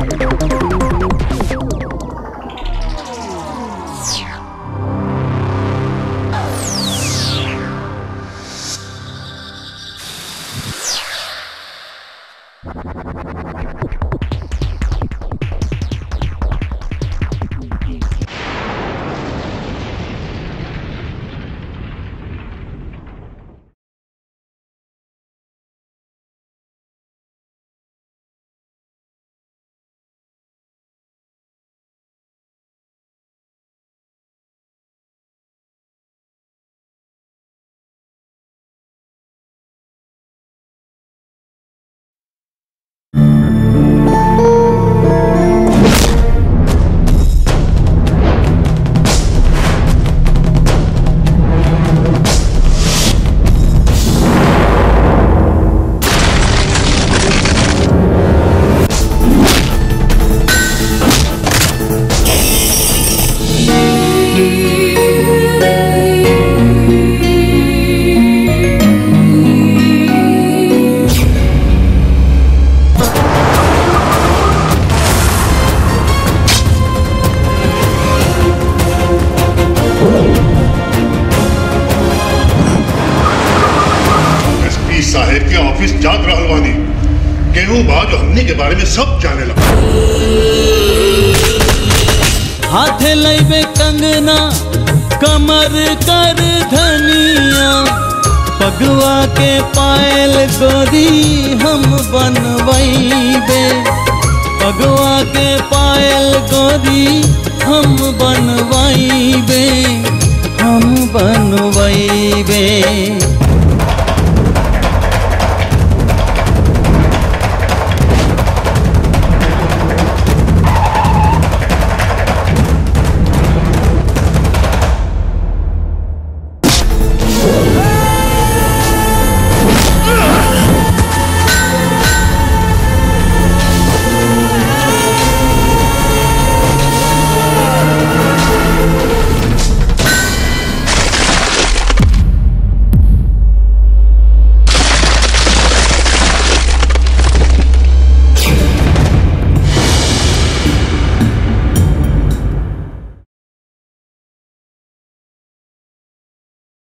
Yeah. Office जात रहल बानी केहू बा जो हमनी के बारे में सब जाने लगा। हाथ लैबे कंगना, कमर कर धनिया, पगवा के पायल गोरी हम बनवैबे। पगवा के पायल गोरी हम बनवैबे हम बनवैबे।